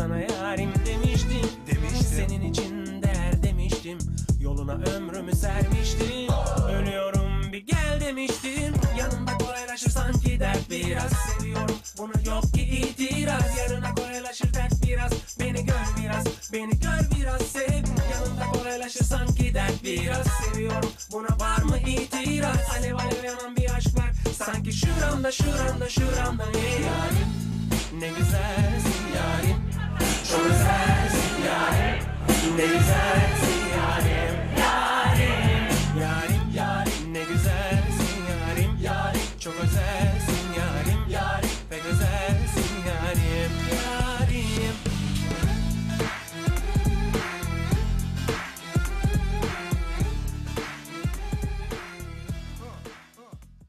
sana yarim demiştim. Demiştim. Senin için değer demiştim. Yoluna ömrümü sermiştim. Ölüyorum bir gel demiştim. Yanımda kolaylaşır sanki dert biraz. Seviyorum bunu yok ki itiraz. Yarına kolaylaşır dert biraz. Beni gör biraz Beni gör biraz. Sev Yanımda kolaylaşır sanki dert biraz. Seviyorum buna var mı itiraz? Alev alev yanan bir aşk var. Sanki şuramda şuramda şuramda. Ey Ne güzelsin yarim Yarim Yarim. Yarim Ne güzelsin yarim Yarim. Çok özelsin yarim Yarim